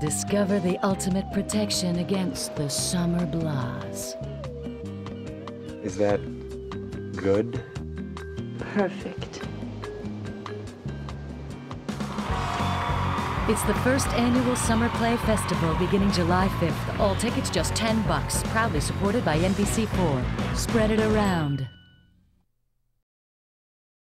Discover the ultimate protection against the summer blahs. Is that good? Perfect. It's the first annual Summer Play Festival beginning July 5th. All tickets just 10 bucks. Proudly supported by NBC4. Spread it around.